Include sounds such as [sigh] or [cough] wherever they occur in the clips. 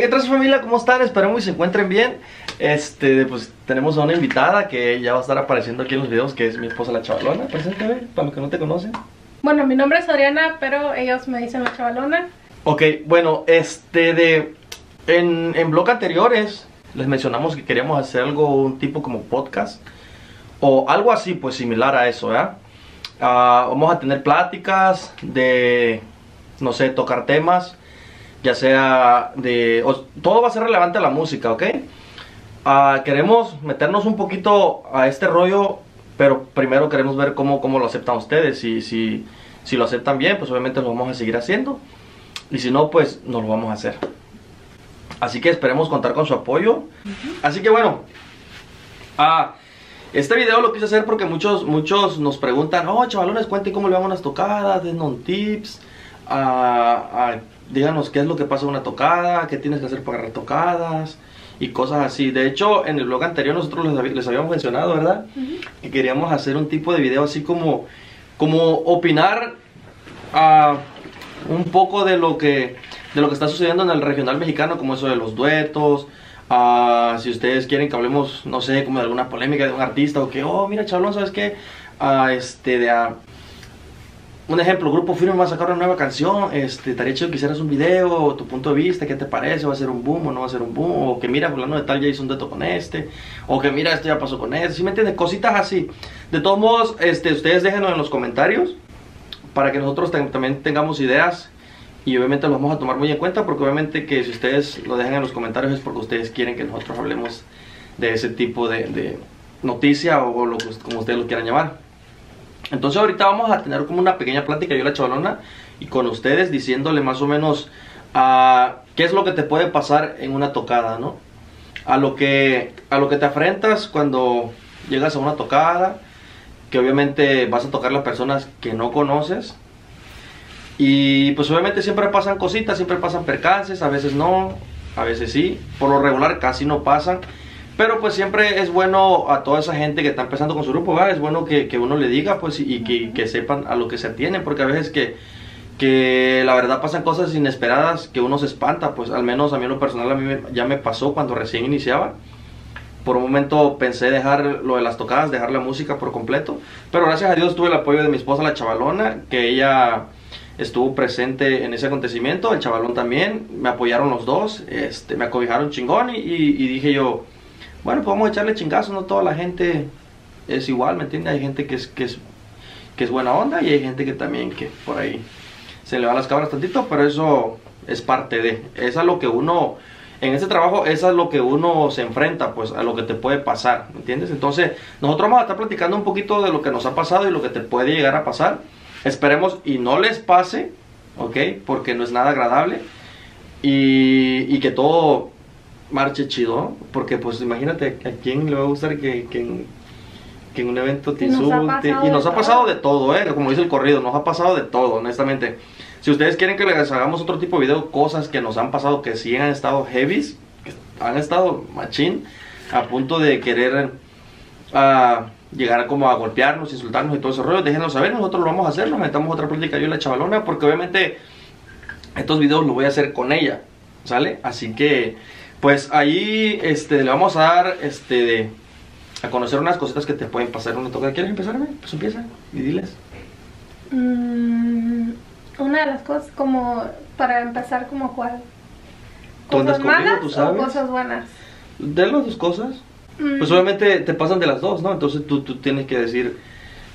¿qué tal familia? ¿Cómo están? Esperemos que se encuentren bien. Este, pues tenemos a una invitada que ya va a estar apareciendo aquí en los videos, que es mi esposa la chavalona. Preséntame, para los que no te conocen. Bueno, mi nombre es Adriana, pero ellos me dicen la chavalona. Ok, bueno, este de... En, en blog anteriores les mencionamos que queríamos hacer algo, un tipo como podcast. O algo así, pues similar a eso, ¿verdad? Ah, vamos a tener pláticas de, no sé, tocar temas, ya sea de... o- todo va a ser relevante a la música, ¿ok? Ah, queremos meternos un poquito a este rollo, pero primero queremos ver cómo, cómo lo aceptan ustedes. Y si, si lo aceptan bien, pues obviamente lo vamos a seguir haciendo. Y si no, pues no lo vamos a hacer. Así que esperemos contar con su apoyo. Así que bueno, ah, este video lo quise hacer porque muchos, muchos nos preguntan, oh chavalones, cuenten cómo le van unas tocadas, denos tips, ah, ah, díganos qué es lo que pasa en una tocada, qué tienes que hacer para agarrar tocadas y cosas así. De hecho, en el blog anterior nosotros les, habíamos mencionado, ¿verdad? Que queríamos hacer un tipo de video así como, como opinar ah, un poco de lo que de lo que está sucediendo en el regional mexicano, como eso de los duetos. ah, si ustedes quieren que hablemos, no sé, como de alguna polémica de un artista o que, oh, mira, chavalón, ¿sabes qué? Ah, este, de, un ejemplo, Grupo Firme va a sacar una nueva canción, este, estaría chido que hicieras un video, o tu punto de vista, qué te parece, va a ser un boom o no va a ser un boom, o que mira, fulano de tal ya hizo un dueto con este, o que mira, esto ya pasó con este, ¿sí me entiendes? Cositas así. De todos modos, este, ustedes déjenos en los comentarios, para que nosotros tam- también tengamos ideas, y obviamente lo vamos a tomar muy en cuenta, porque obviamente que si ustedes lo dejan en los comentarios es porque ustedes quieren que nosotros hablemos de ese tipo de, de noticia, o, lo que, como ustedes lo quieran llamar. Entonces ahorita vamos a tener como una pequeña plática yo la chavalona y con ustedes diciéndole más o menos ah, qué es lo que te puede pasar en una tocada, ¿no? A lo que a lo que te enfrentas cuando llegas a una tocada, que obviamente vas a tocar las personas que no conoces. Y pues obviamente siempre pasan cositas, siempre pasan percances, a veces no, a veces sí, por lo regular casi no pasan. Pero pues siempre es bueno a toda esa gente que está empezando con su grupo, ¿verdad? es bueno que, que uno le diga pues y que, que sepan a lo que se atienen, porque a veces que, que la verdad pasan cosas inesperadas que uno se espanta, pues al menos a mí en lo personal a mí me- ya me pasó cuando recién iniciaba. Por un momento pensé dejar lo de las tocadas, dejar la música por completo, pero gracias a Dios tuve el apoyo de mi esposa la chavalona, que ella estuvo presente en ese acontecimiento, el chavalón también, me apoyaron los dos, este, me acobijaron chingón y, y- y dije yo, bueno, pues vamos a echarle chingazos, no toda la gente es igual, ¿me entiendes? Hay gente que es, que es, que es buena onda y hay gente que también que por ahí se le va las cabras tantito, pero eso es parte de, es a lo que uno, en este trabajo, es a lo que uno se enfrenta, pues a lo que te puede pasar, ¿me entiendes? Entonces, nosotros vamos a estar platicando un poquito de lo que nos ha pasado y lo que te puede llegar a pasar. Esperemos y no les pase, ¿ok? Porque no es nada agradable y, y que todo marche chido, porque pues imagínate a quién le va a gustar que, que, en, que en un evento te insulte. Y nos ha pasado de todo, ¿eh? Como dice el corrido, nos ha pasado de todo, honestamente. Si ustedes quieren que les hagamos otro tipo de video, cosas que nos han pasado que sí han estado heavies, que han estado machín, a punto de querer ah, llegar como a golpearnos, insultarnos y todo ese rollo, déjenos saber, nosotros lo vamos a hacer, nos metamos otra plática yo y la chavalona, porque obviamente estos videos los voy a hacer con ella, ¿sale? Así que, pues ahí este, le vamos a dar este, a conocer unas cositas que te pueden pasar una toca. ¿Quieres empezarme? Pues empieza y diles. Mm, una de las cosas como para empezar como cuál. ¿Tú andas ¿Cosas malas tú o sabes? cosas buenas? De las dos cosas. Mm, Pues obviamente te pasan de las dos, ¿no? Entonces tú, tú tienes que decir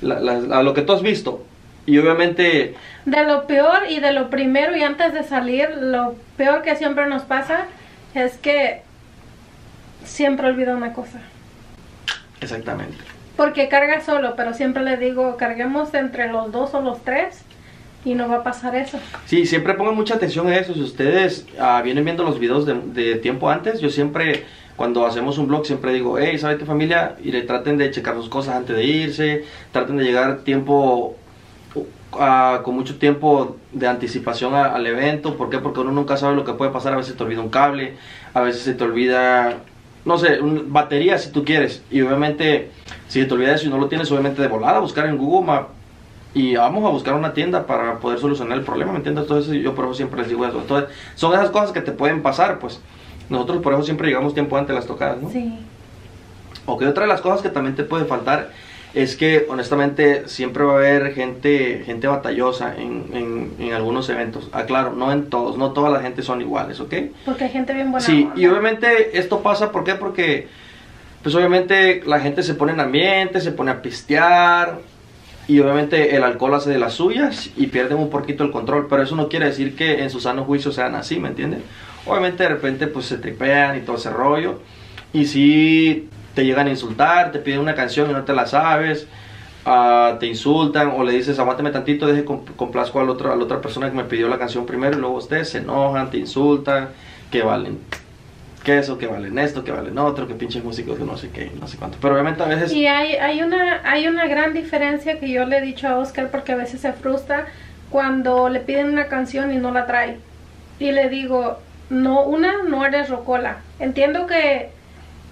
la- la- a lo que tú has visto. Y obviamente, De lo peor y de lo primero y antes de salir, lo peor que siempre nos pasa es que siempre olvido una cosa. exactamente. Porque carga solo, pero siempre le digo, carguemos entre los dos o los tres y no va a pasar eso. Sí, siempre pongan mucha atención a eso. Si ustedes ah, vienen viendo los videos de, de tiempo antes, yo siempre, cuando hacemos un vlog, siempre digo, hey, ¿sabe qué familia? Y le traten de checar sus cosas antes de irse, traten de llegar tiempo, ah, con mucho tiempo de anticipación a- al evento. ¿Por qué? Porque uno nunca sabe lo que puede pasar. A veces te olvida un cable, a veces se te olvida, no sé, un- batería si tú quieres. Y obviamente, si se te olvida eso y no lo tienes, obviamente de volada, buscar en Google Map y vamos a buscar una tienda para poder solucionar el problema, ¿me entiendes? Entonces yo por eso siempre les digo eso. Entonces son esas cosas que te pueden pasar, pues. Nosotros por eso siempre llegamos tiempo antes de las tocadas, ¿no? Sí. Ok, otra de las cosas que también te puede faltar es que honestamente siempre va a haber gente, gente batallosa en, en, en algunos eventos. Ah, claro, no en todos, no toda la gente son iguales, ¿ok? Porque hay gente bien buena. Sí, onda. y obviamente esto pasa, ¿por qué? Porque, pues obviamente la gente se pone en ambiente, se pone a pistear, y obviamente el alcohol hace de las suyas y pierden un poquito el control, pero eso no quiere decir que en su sano juicio sean así, ¿me entiendes? Obviamente de repente pues se tripean y todo ese rollo, y si te llegan a insultar, te piden una canción y no te la sabes, ah, te insultan o le dices aguántame tantito, deje com- complazco al otro, a la otra persona que me pidió la canción primero y luego ustedes se enojan, te insultan, que valen que eso, que valen esto, que valen otro, que pinches músicos, que no sé qué, no sé cuánto. Pero obviamente a veces... Y hay, hay, una, hay una gran diferencia que yo le he dicho a Oscar porque a veces se frustra cuando le piden una canción y no la trae. Y le digo, no, una, no eres rocola. Entiendo que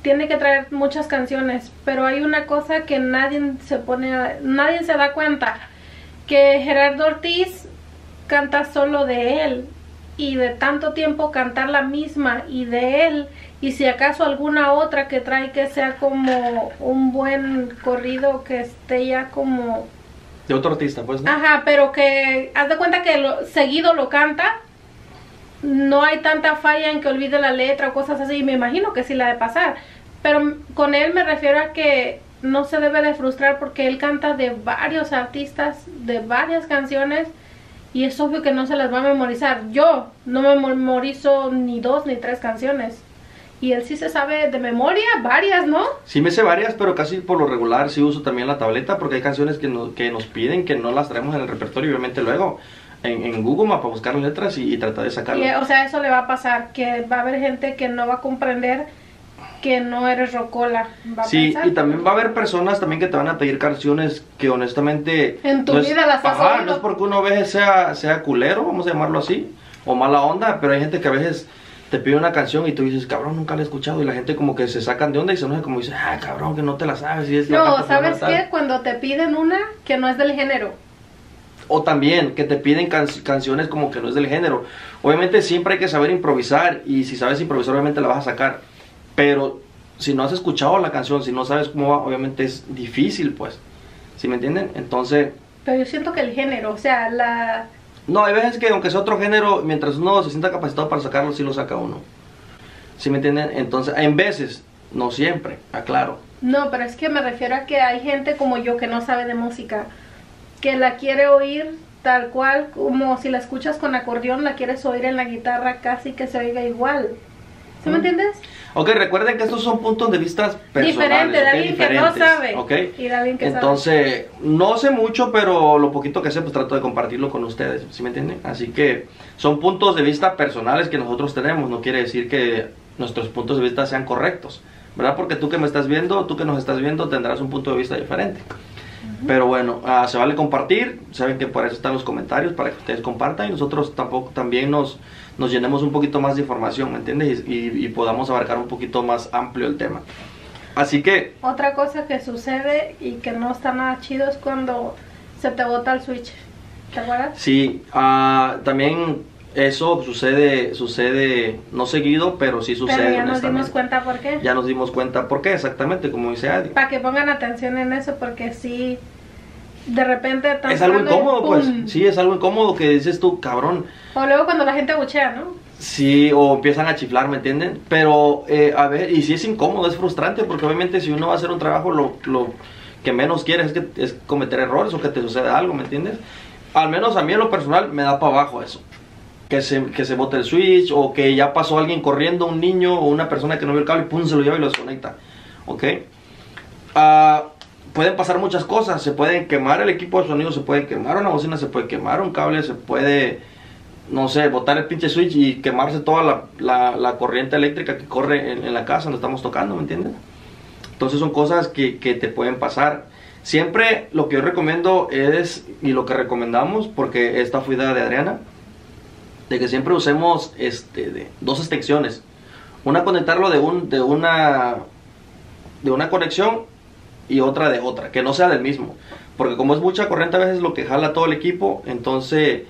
tiene que traer muchas canciones, pero hay una cosa que nadie se pone, a- nadie se da cuenta, que Gerardo Ortiz canta solo de él y de tanto tiempo cantar la misma y de él y si acaso alguna otra que trae que sea como un buen corrido que esté ya como De otro artista, pues, ¿no? ajá pero que haz de cuenta que lo, seguido lo canta no hay tanta falla en que olvide la letra o cosas así me imagino que sí la de pasar pero con él me refiero a que no se debe de frustrar porque él canta de varios artistas de varias canciones y es obvio que no se las va a memorizar. Yo no me memorizo ni dos ni tres canciones. Y él sí se sabe de memoria varias, ¿no? Sí me sé varias, pero casi por lo regular sí uso también la tableta porque hay canciones que, no- que nos piden que no las traemos en el repertorio y obviamente luego en, en Google Map para buscar las letras y, y tratar de Y, sacarlas. o sea, eso le va a pasar, que va a haber gente que no va a comprender que no eres rocola. Va Sí, y también va a haber personas también que te van a pedir canciones que honestamente... En tu no es- vida las has Ajá, oído. no es porque uno a veces sea, sea culero, vamos a llamarlo así, o mala onda, pero hay gente que a veces te pide una canción y tú dices, cabrón, nunca la he escuchado, y la gente como que se sacan de onda y se enoja como dice, ah, cabrón, que no te la sabes. Y es No, ¿sabes tal". qué? Cuando te piden una que no es del género. O también que te piden can- canciones como que no es del género. Obviamente siempre hay que saber improvisar y si sabes improvisar obviamente la vas a sacar. Pero si no has escuchado la canción, si no sabes cómo va, obviamente es difícil pues. ¿Sí me entienden? Entonces, Pero yo siento que el género, o sea, la... no, hay veces que aunque sea otro género, mientras uno se sienta capacitado para sacarlo, sí lo saca uno. ¿Sí me entienden? Entonces, en veces, no siempre, aclaro. No, pero es que me refiero a que hay gente como yo que no sabe de música, que la quiere oír tal cual, como si la escuchas con acordeón, la quieres oír en la guitarra casi que se oiga igual. ¿Sí me Mm. entiendes? Ok, recuerden que estos son puntos de vista personales. Diferente, de alguien que no sabe. ¿ok? Y de alguien que sabe. Entonces, no sé mucho, pero lo poquito que sé, pues trato de compartirlo con ustedes, ¿sí me entienden? Así que son puntos de vista personales que nosotros tenemos, no quiere decir que nuestros puntos de vista sean correctos, ¿verdad? Porque tú que me estás viendo, tú que nos estás viendo, tendrás un punto de vista diferente. Pero bueno, ah, se vale compartir, saben que por eso están los comentarios, para que ustedes compartan y nosotros tampoco también nos, nos llenemos un poquito más de información, ¿me entiendes? Y, y- y podamos abarcar un poquito más amplio el tema. Así que, Otra cosa que sucede y que no está nada chido es cuando se te bota el switch. ¿Te acuerdas? Sí, ah, también eso sucede, sucede no seguido, pero sí sucede. Pero ya nos dimos cuenta por qué. Ya nos dimos cuenta por qué, exactamente, como dice Adi. Para que pongan atención en eso, porque si de repente están Es algo y incómodo, pues. Sí, es algo incómodo que dices tú, cabrón. O luego cuando la gente buchea, ¿no? Sí, o empiezan a chiflar, ¿me entienden? Pero, eh, a ver, y sí es incómodo, es frustrante, porque obviamente si uno va a hacer un trabajo, lo, lo que menos quieres es, que, es cometer errores o que te suceda algo, ¿me entiendes? Al menos a mí en lo personal me da para abajo eso. Que se, que se bote el switch o que ya pasó alguien corriendo, un niño o una persona que no vio el cable y pum, se lo lleva y lo desconecta. ¿Ok? Ah, pueden pasar muchas cosas. Se pueden quemar el equipo de sonido, se puede quemar una bocina, se puede quemar un cable, se puede, no sé, botar el pinche switch y quemarse toda la, la- corriente eléctrica que corre en, en la casa donde estamos tocando, ¿me entiendes? Entonces son cosas que, que te pueden pasar. Siempre lo que yo recomiendo es, y lo que recomendamos, porque esta fue idea de Adriana, de que siempre usemos este, de, dos extensiones. Una conectarlo de, un, de, una, de una conexión y otra de otra, que no sea del mismo. Porque como es mucha corriente a veces lo que jala todo el equipo, entonces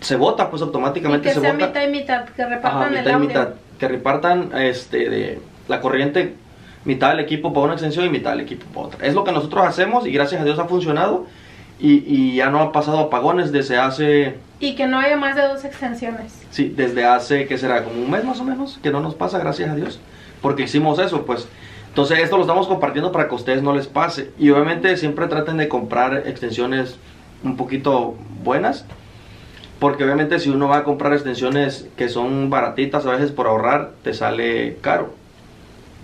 se vota pues automáticamente y que se sea vota. mitad y mitad, que Ajá, repartan mitad el y audio. mitad. Que repartan este, de la corriente, mitad del equipo para una extensión y mitad del equipo para otra. Es lo que nosotros hacemos y gracias a Dios ha funcionado. Y, y ya no ha pasado apagones desde hace, Y que no haya más de dos extensiones. sí, desde hace, ¿qué será? Como un mes más o menos, que no nos pasa, gracias a Dios. Porque hicimos eso, pues. Entonces esto lo estamos compartiendo para que a ustedes no les pase. Y obviamente siempre traten de comprar extensiones un poquito buenas. Porque obviamente si uno va a comprar extensiones que son baratitas, a veces por ahorrar, te sale caro.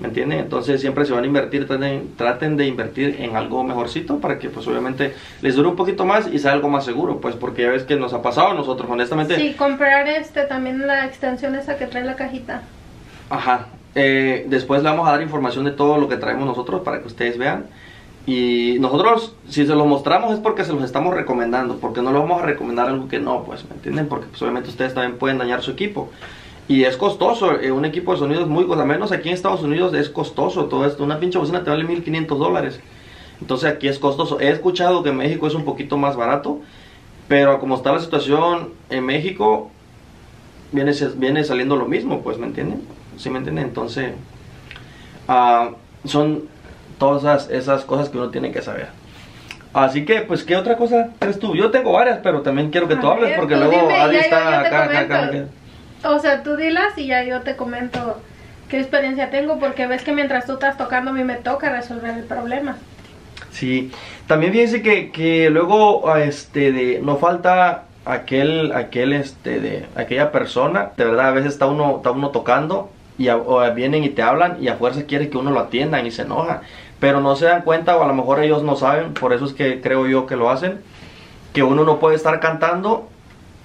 ¿Me entienden? Entonces siempre se van a invertir, traten, traten de invertir en algo mejorcito para que pues obviamente les dure un poquito más y sea algo más seguro. Pues porque ya ves que nos ha pasado a nosotros, honestamente. Sí, comprar este también la extensión esa que trae la cajita. Ajá. Eh, después le vamos a dar información de todo lo que traemos nosotros para que ustedes vean. Y nosotros, si se los mostramos es porque se los estamos recomendando, porque no les vamos a recomendar algo que no, pues, ¿me entienden? Porque pues, obviamente ustedes también pueden dañar su equipo. Y es costoso, eh, un equipo de sonido es muy costoso, menos aquí en Estados Unidos es costoso todo esto. Una pinche bocina te vale 1500 dólares. Entonces aquí es costoso. He escuchado que en México es un poquito más barato, pero como está la situación en México, viene, viene saliendo lo mismo, pues, ¿me entienden? ¿Sí me entienden? Entonces, ah, son todas esas, esas cosas que uno tiene que saber. Así que, pues, ¿qué otra cosa crees tú? Yo tengo varias, pero también quiero que A tú hables, ver, porque tú luego dime, yo- está yo te acá, acá, acá, acá. O sea, tú dilas y ya yo te comento qué experiencia tengo, porque ves que mientras tú estás tocando a mí me toca resolver el problema. Sí, también fíjense que, que luego este de no falta aquel aquel este de aquella persona, de verdad a veces está uno está uno tocando y a- o vienen y te hablan y a fuerza quiere que uno lo atiendan y se enoja, pero no se dan cuenta o a lo mejor ellos no saben, por eso es que creo yo que lo hacen, que uno no puede estar cantando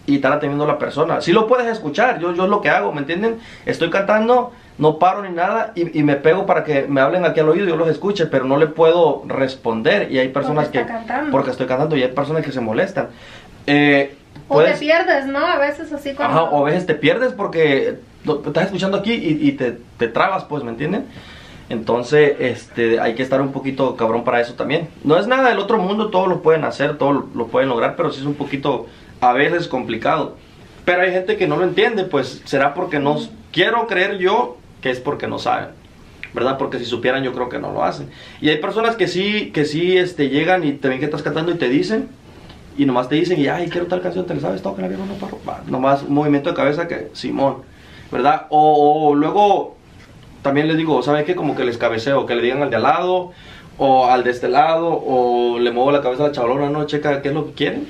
y estar atendiendo a la persona. Si lo puedes escuchar, yo, yo es lo que hago, ¿me entienden? Estoy cantando, no paro ni nada y, y me pego para que me hablen aquí al oído yo los escuche, pero no le puedo responder y hay personas Porque que... cantando. Porque estoy cantando y hay personas que se molestan. Eh, O puedes- te pierdes, ¿no? A veces así cuando... Ajá, o a veces te pierdes porque lo- estás escuchando aquí y, y te, te trabas, pues, ¿me entienden? Entonces, este, hay que estar un poquito cabrón para eso también. No es nada del otro mundo, todos lo pueden hacer, todos lo, pueden lograr, pero sí es un poquito, a veces, complicado. Pero hay gente que no lo entiende, pues, será porque no... Quiero creer yo que es porque no saben. ¿Verdad? Porque si supieran yo creo que no lo hacen. Y hay personas que sí, que sí este, llegan y te ven que estás cantando y te dicen, y nomás te dicen, y ay, quiero tal canción, te la sabes, toca la vieja, no Nomás un movimiento de cabeza que, Simón, ¿verdad? O, luego también les digo, ¿sabes qué? Como que les cabeceo, que le digan al de al lado, o al de este lado, o le muevo la cabeza a la chavalona, no, checa qué es lo que quieren.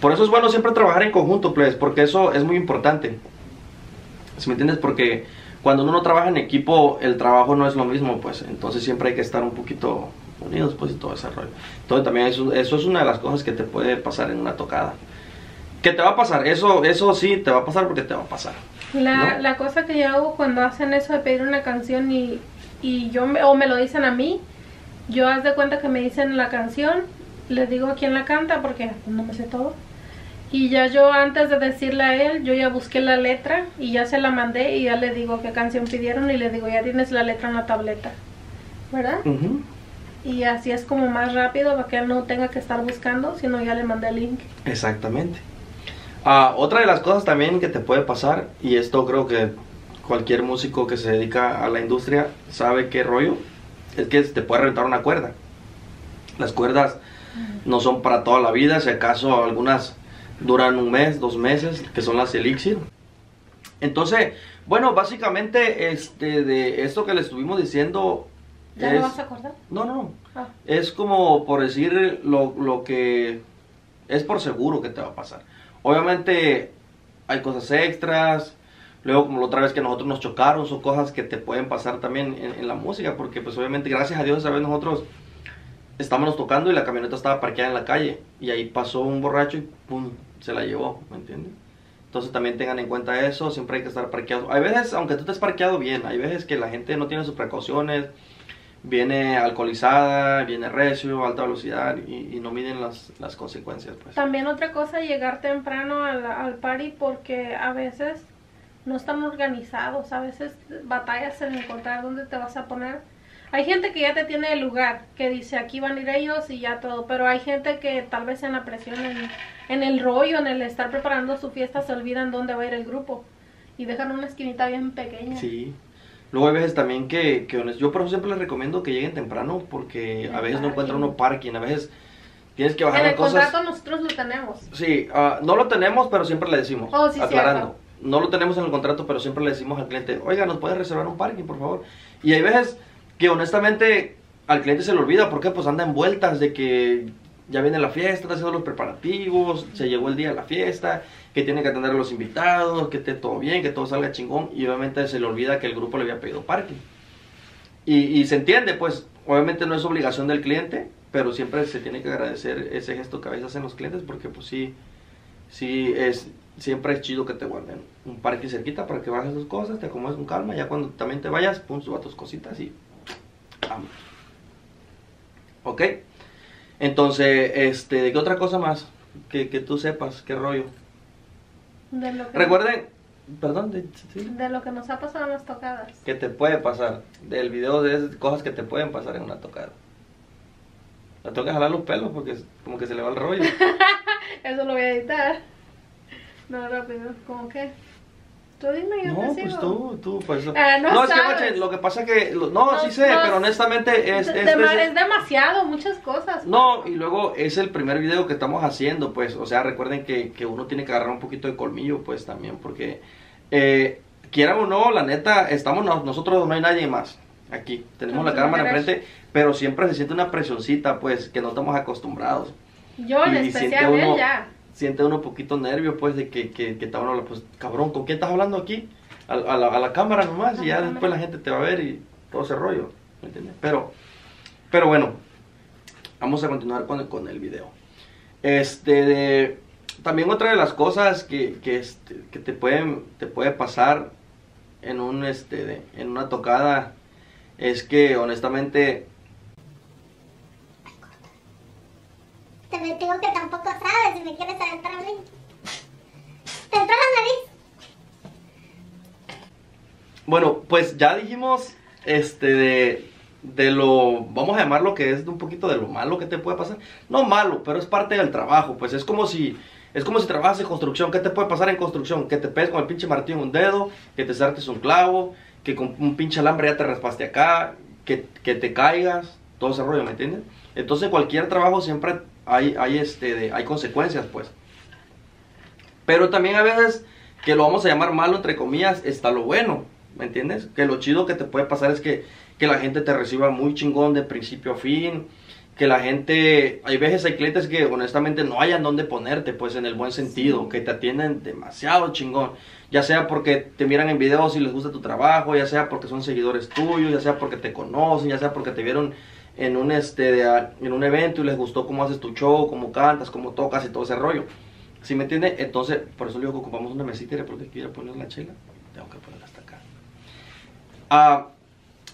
Por eso es bueno siempre trabajar en conjunto, pues, porque eso es muy importante. ¿Sí me entiendes? Porque cuando uno no trabaja en equipo, el trabajo no es lo mismo, pues, entonces siempre hay que estar un poquito unidos, pues, y todo ese rollo. Entonces también eso, eso es una de las cosas que te puede pasar en una tocada. ¿Qué te va a pasar? Eso, eso sí, te va a pasar porque te va a pasar. La, ¿no? la cosa que yo hago cuando hacen eso de pedir una canción y, y yo me, o me lo dicen a mí, yo haz de cuenta que me dicen la canción, les digo quién la canta porque no me sé todo. Y ya yo antes de decirle a él, yo ya busqué la letra y ya se la mandé y ya le digo qué canción pidieron y le digo ya tienes la letra en la tableta. ¿Verdad? Y así es como más rápido para que él no tenga que estar buscando, sino ya le mandé el link. Exactamente. Ah, otra de las cosas también que te puede pasar, y esto creo que cualquier músico que se dedica a la industria sabe qué rollo, es que te puede reventar una cuerda. Las cuerdas no son para toda la vida, si acaso algunas duran un mes, dos meses, que son las elixir. Entonces, bueno, básicamente este de esto que le estuvimos diciendo ¿Ya es- lo vas a acordar? No, no, no. Ah. Es como por decir lo, lo que es por seguro que te va a pasar. Obviamente hay cosas extras. Luego, como la otra vez que nosotros nos chocaron, son cosas que te pueden pasar también en, en la música. Porque, pues, obviamente, gracias a Dios, esa vez nosotros estábamos tocando y la camioneta estaba parqueada en la calle. Y ahí pasó un borracho y pum, se la llevó, ¿me entiendes? Entonces también tengan en cuenta eso, siempre hay que estar parqueado. Hay veces, aunque tú estés parqueado bien, hay veces que la gente no tiene sus precauciones, viene alcoholizada, viene recio, alta velocidad y, y no miden las, las consecuencias. Pues. También otra cosa, llegar temprano al, al party porque a veces no están organizados, a veces batallas en encontrar dónde te vas a poner. Hay gente que ya te tiene el lugar, que dice aquí van a ir ellos y ya todo, pero hay gente que tal vez en la presión, en, en el rollo, en el estar preparando su fiesta, se olvidan dónde va a ir el grupo y dejan una esquinita bien pequeña. Sí. Luego hay veces también que, que yo por eso siempre les recomiendo que lleguen temprano porque a El veces no encuentran uno parking, a veces tienes que En bajar el cosas. contrato nosotros lo tenemos. Sí, ah, no lo tenemos, pero siempre le decimos, Oh, sí, aclarando. No lo tenemos en el contrato, pero siempre le decimos al cliente, oiga, ¿nos puede reservar un parking, por favor? Y hay veces que honestamente al cliente se le olvida, porque pues anda en vueltas de que ya viene la fiesta, está haciendo los preparativos, se llegó el día de la fiesta, que tiene que atender a los invitados, que esté todo bien, que todo salga chingón, y obviamente se le olvida que el grupo le había pedido parking. Y, se entiende, pues, obviamente no es obligación del cliente, pero siempre se tiene que agradecer ese gesto que a veces hacen los clientes, porque pues sí, sí es, siempre es chido que te guarden un parque cerquita para que bajes tus cosas, te acomodes con calma, ya cuando también te vayas, pum, suba tus cositas y vamos. ¿Ok? Entonces, este, ¿de qué otra cosa más? Que, que tú sepas, qué rollo. De lo que, Recuerden, perdón, de- sí, de lo que nos ha pasado en las tocadas. que te puede pasar. Del video de cosas que te pueden pasar en una tocada. La tengo que jalar los pelos porque es como que se le va el rollo. [laughs] Eso lo voy a editar. No, rápido. ¿Cómo que? Tú dime, yo No, te pues sigo. tú, tú, pues. Ah, no es que, guache, lo que pasa que. lo- no, No, sí sé, no, pero honestamente es. De- es- dema- es- es demasiado, muchas cosas. no, y luego es el primer video que estamos haciendo, pues. O sea, recuerden que, que uno tiene que agarrar un poquito de colmillo, pues también, porque. Eh, quieran o no, la neta, estamos no- nosotros, no hay nadie más aquí. Tenemos la cámara enfrente, pero siempre se siente una presioncita, pues, que no estamos acostumbrados. Yo en y especial, él uno- ya. Siente uno un poquito nervio, pues, de que, que, que está uno, pues, cabrón, ¿con quién estás hablando aquí? A, a la, a la cámara nomás, y ya cámara. después la gente te va a ver y todo ese rollo, ¿me entiendes? Pero, pero bueno, vamos a continuar con el, con el video. Este, de- también otra de las cosas que, que, este, que te, pueden, te puede pasar en, un, este, de- en una tocada es que, honestamente, Te digo que tampoco sabes si me quieres aventar a mí. ¿Te entró la nariz? Bueno, pues ya dijimos este de, lo, vamos a llamarlo que es un poquito de lo malo que te puede pasar. No malo, pero es parte del trabajo, pues es como si es como si trabajas en construcción, ¿qué te puede pasar en construcción? Que te pegues con el pinche martillo en un dedo, que te sartes un clavo, que con un pinche alambre ya te raspaste acá, que, que te caigas, todo ese rollo, ¿me entiendes? Entonces cualquier trabajo siempre hay, hay, este, de- hay consecuencias, pues. Pero también a veces que lo vamos a llamar malo, entre comillas, está lo bueno, ¿me entiendes? Que lo chido que te puede pasar es que, que la gente te reciba muy chingón de principio a fin, que la gente, hay veces hay clientes que honestamente no hayan dónde ponerte, pues en el buen sentido, que te atienden demasiado chingón, ya sea porque te miran en videos y les gusta tu trabajo, ya sea porque son seguidores tuyos, ya sea porque te conocen, ya sea porque te vieron en un este en un evento y les gustó cómo haces tu show, cómo cantas, cómo tocas y todo ese rollo. ¿Sí me entiende? Entonces, por eso le digo que ocupamos una mesita porque quiero poner la chela, tengo que ponerla hasta acá. Ah,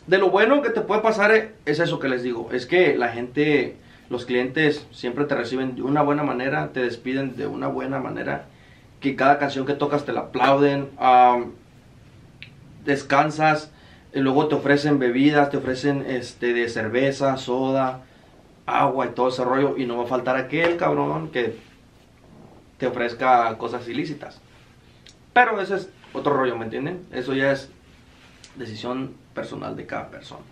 de lo bueno que te puede pasar es, es eso que les digo, es que la gente, los clientes siempre te reciben de una buena manera, te despiden de una buena manera, que cada canción que tocas te la aplauden, descansas, luego te ofrecen bebidas, te ofrecen este de cerveza, soda, agua y todo ese rollo, y no va a faltar aquel cabrón que te ofrezca cosas ilícitas. Pero ese es otro rollo, ¿me entienden? Eso ya es decisión personal de cada persona.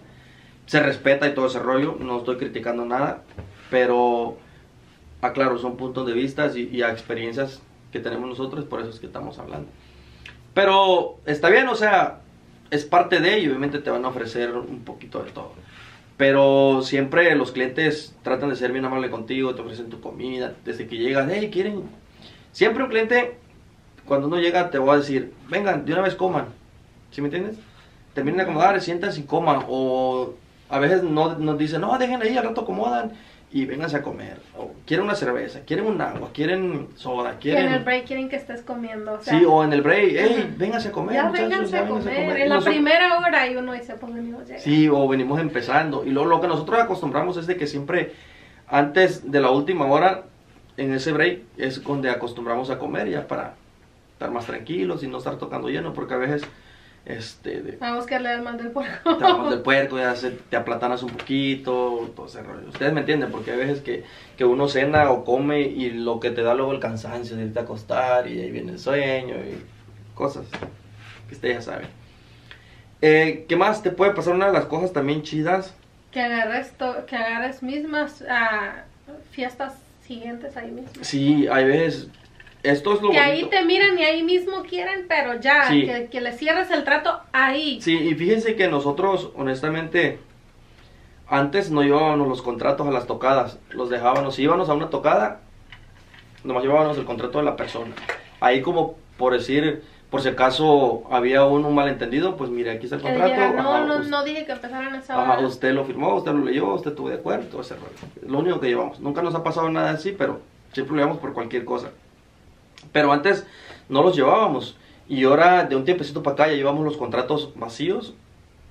Se respeta y todo ese rollo, no estoy criticando nada, pero aclaro, son puntos de vista y, y experiencias que tenemos nosotros, por eso es que estamos hablando. Pero está bien, o sea, es parte de ello, obviamente te van a ofrecer un poquito de todo. Pero siempre los clientes tratan de ser bien amables contigo, te ofrecen tu comida, desde que llegas, hey, quieren. Siempre un cliente, cuando uno llega, te va a decir, vengan, de una vez coman. ¿Sí me entiendes? Terminen de acomodar, siéntanse y coman. O a veces no, nos dicen, no, dejen ahí, al rato acomodan y vénganse a comer. O quieren una cerveza, quieren un agua, quieren soda, Que en quieren. el break quieren que estés comiendo. O sea, Sí, o en el break, hey, vénganse a comer. ya muchachos, vénganse ya a vénganse comer. En la nosotros- primera hora y uno dice, pues venimos. Sí, o venimos empezando. Y lo, lo que nosotros acostumbramos es de que siempre, antes de la última hora, en ese break, es donde acostumbramos a comer ya para estar más tranquilos y no estar tocando lleno, porque a veces Este, de, A Oscar le da mal del puerco. te bajas del [laughs] puerco, ya se- te aplatanas un poquito, todo ese rollo. Ustedes me entienden, porque hay veces que, que uno cena o come y lo que te da luego el cansancio de irte a acostar y ahí viene el sueño y cosas que ustedes ya saben. Eh, ¿Qué más te puede pasar? Una de las cosas también chidas. Que agarres, to- que agarres mismas ah, fiestas siguientes ahí mismo. Sí, hay veces. Esto es lo Que ahí bonito. te miran y ahí mismo quieren, pero ya, Sí. que, que le cierres el trato ahí. Sí, y fíjense que nosotros, honestamente, antes no llevábamos los contratos a las tocadas, los dejábamos, si íbamos a una tocada, nomás llevábamos el contrato de la persona. Ahí como por decir, por si acaso había un, un malentendido, pues mire, aquí está el Que contrato. dijera, no, ajá, no, us- no dije que empezaran a esa ajá, usted lo firmó, usted lo leyó, usted estuvo de acuerdo, todo ese rollo. Lo único que llevamos. Nunca nos ha pasado nada así, pero siempre lo llevamos por cualquier cosa. Pero antes no los llevábamos. Y ahora, de un tiempecito para acá, ya llevamos los contratos vacíos.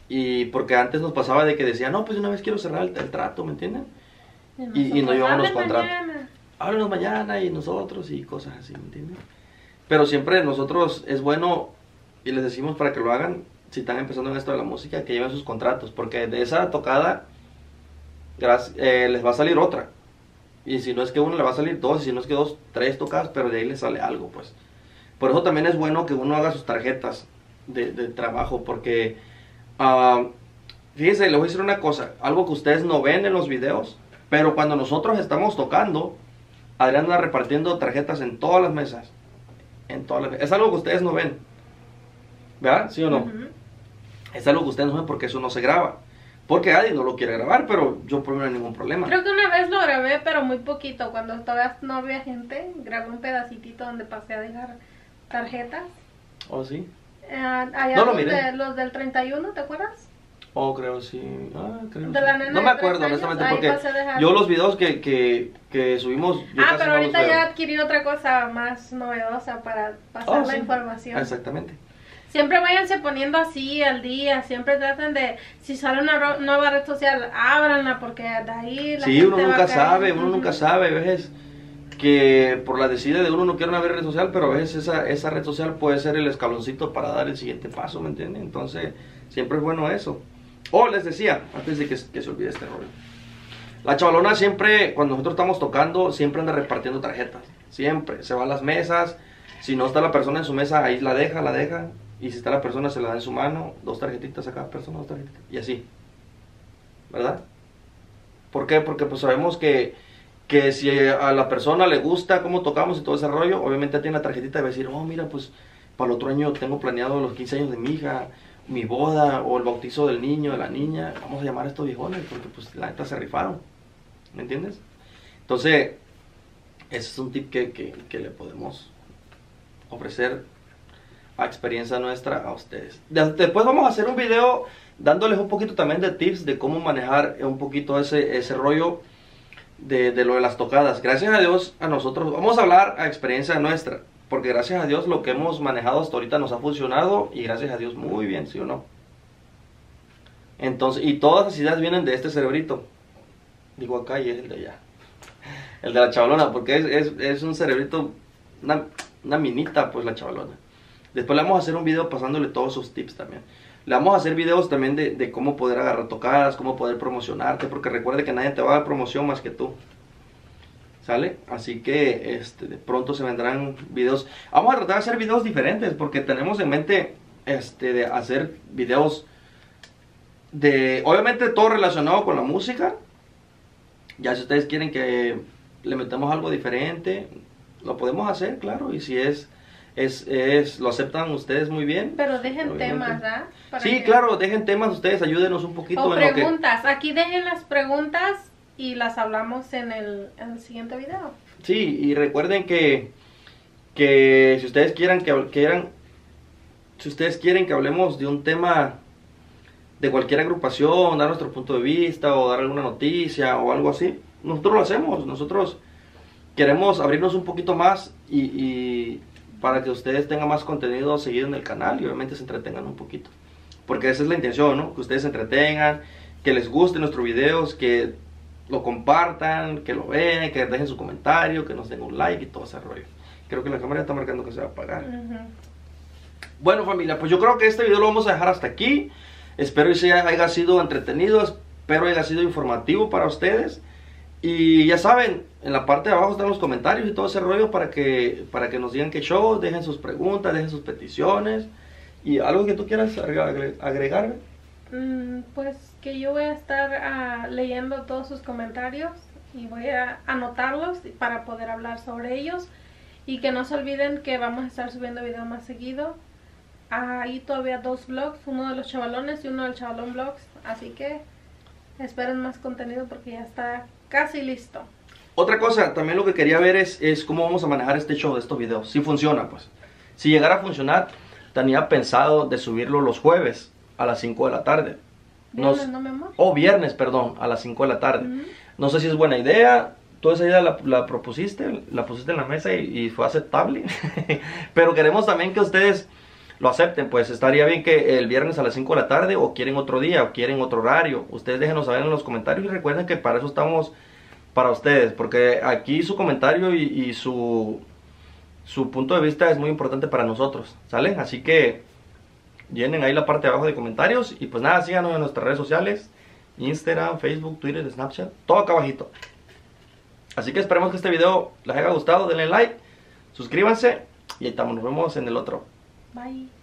Y porque antes nos pasaba de que decían, no, pues una vez quiero cerrar el, el trato, ¿me entienden? y- y no llevamos los "Hablen contratos". mañana. Háblenos mañana y nosotros y cosas así, ¿me entienden? Pero siempre nosotros es bueno, y les decimos para que lo hagan, si están empezando en esto de la música, que lleven sus contratos. Porque de esa tocada eh, les va a salir otra. Y si no es que uno le va a salir dos, y si no es que dos, tres tocadas, pero de ahí les sale algo, pues. Por eso también es bueno que uno haga sus tarjetas de, de trabajo, porque, ah, fíjense, les voy a decir una cosa, algo que ustedes no ven en los videos, pero cuando nosotros estamos tocando, Adrián anda repartiendo tarjetas en todas las mesas. En todas las mesas. Es algo que ustedes no ven. ¿Verdad? ¿Sí o no? Ujú. Es algo que ustedes no ven porque eso no se graba. Porque Adi no lo quiere grabar, pero yo por mí no hay ningún problema. Creo que una vez lo grabé, pero muy poquito. Cuando todavía no había gente, grabé un pedacitito donde pasé a dejar tarjetas. ¿Oh, sí? Eh, allá No lo miré. de- los del 31, ¿te acuerdas? Oh, creo sí. Ah, creo De la nena No de me acuerdo, años, honestamente, porque yo los videos que, que, que subimos. yo ah, casi pero no los ahorita veo. ya adquirí otra cosa más novedosa para pasar Oh, la sí. información. Exactamente. Siempre váyanse poniendo así al día, siempre traten de, si sale una nueva red social, ábranla porque de ahí la Sí, gente uno nunca sabe, uno nunca sabe. A veces que por la decida de uno no quiere una red social, pero a veces esa, esa red social puede ser el escaloncito para dar el siguiente paso, ¿me entienden? Entonces, siempre es bueno eso. O les decía, antes de que, que se olvide este rollo. La chavalona siempre, cuando nosotros estamos tocando, siempre anda repartiendo tarjetas. Siempre. Se va a las mesas. Si no está la persona en su mesa, ahí la deja, la deja. Y si está la persona, se la da en su mano. Dos tarjetitas a cada persona, dos tarjetitas. Y así. ¿Verdad? ¿Por qué? Porque pues sabemos que, que si a la persona le gusta cómo tocamos y todo ese rollo, obviamente tiene la tarjetita y va a decir, oh, mira, pues para el otro año tengo planeado los 15 años de mi hija, mi boda o el bautizo del niño, de la niña. Vamos a llamar a estos viejones porque pues la neta se rifaron. ¿Me entiendes? Entonces, ese es un tip que, que, que le podemos ofrecer a experiencia nuestra a ustedes. De- Después vamos a hacer un video dándoles un poquito también de tips de cómo manejar un poquito ese, ese rollo de, de lo de las tocadas. Gracias a Dios a nosotros, vamos a hablar a experiencia nuestra, porque gracias a Dios lo que hemos manejado hasta ahorita nos ha funcionado y gracias a Dios muy bien, ¿sí o no? Entonces, y todas las ideas vienen de este cerebrito. Digo acá y es el de allá. El de la chavalona, porque es, es, es un cerebrito, una, una minita, pues la chavalona. Después le vamos a hacer un video pasándole todos sus tips también. Le vamos a hacer videos también de, de cómo poder agarrar tocadas, cómo poder promocionarte, porque recuerde que nadie te va a dar promoción más que tú. ¿Sale? Así que este, de pronto se vendrán videos. Vamos a tratar de hacer videos diferentes, porque tenemos en mente este, de hacer videos de, obviamente todo relacionado con la música. Ya si ustedes quieren que le metamos algo diferente, lo podemos hacer, claro. Y si es, es, es lo aceptan ustedes muy bien. Pero dejen Obviamente. temas, ¿verdad? Para Sí, que- claro, dejen temas ustedes, ayúdenos un poquito O en lo que... preguntas. Aquí dejen las preguntas y las hablamos en el, en el siguiente video. Sí, y recuerden que, que si ustedes quieran que quieran, si ustedes quieren que hablemos de un tema de cualquier agrupación, dar nuestro punto de vista o dar alguna noticia o algo así, nosotros lo hacemos, nosotros queremos abrirnos un poquito más y, y para que ustedes tengan más contenido seguido en el canal y obviamente se entretengan un poquito. Porque esa es la intención, ¿no? Que ustedes se entretengan, que les gusten nuestros videos, que lo compartan, que lo vean, que dejen su comentario, que nos den un like y todo ese rollo. Creo que la cámara está marcando que se va a apagar. Bueno familia, pues yo creo que este video lo vamos a dejar hasta aquí. Espero que haya sido entretenido, espero haya sido informativo para ustedes. Y ya saben, en la parte de abajo están los comentarios y todo ese rollo para que, para que nos digan qué show, dejen sus preguntas, dejen sus peticiones. Y algo que tú quieras agregar. Mm, pues que yo voy a estar ah, leyendo todos sus comentarios y voy a anotarlos para poder hablar sobre ellos. Y que no se olviden que vamos a estar subiendo videos más seguido. Ahí todavía dos vlogs, uno de los chavalones y uno del chavalón vlogs. Así que esperen más contenido porque ya está casi listo. Otra cosa, también lo que quería ver es, es cómo vamos a manejar este show de estos videos. Si funciona, pues. Si llegara a funcionar, tenía pensado de subirlo los jueves a las 5 de la tarde. Viernes, no, amor. O viernes, perdón, a las 5 de la tarde. No sé si es buena idea. Toda esa idea la, propusiste, la pusiste en la mesa y, fue aceptable. [laughs] Pero queremos también que ustedes lo acepten. Pues estaría bien que el viernes a las 5 de la tarde o quieren otro día o quieren otro horario. Ustedes déjenos saber en los comentarios y recuerden que para eso estamos para ustedes. Porque aquí su comentario y, su, su punto de vista es muy importante para nosotros. ¿Sale? Así que llenen ahí la parte de abajo de comentarios. Y pues nada, síganos en nuestras redes sociales. Instagram, Facebook, Twitter, Snapchat, todo acá abajito. Así que esperemos que este video les haya gustado, denle like, suscríbanse y ahí estamos, nos vemos en el otro. Bye.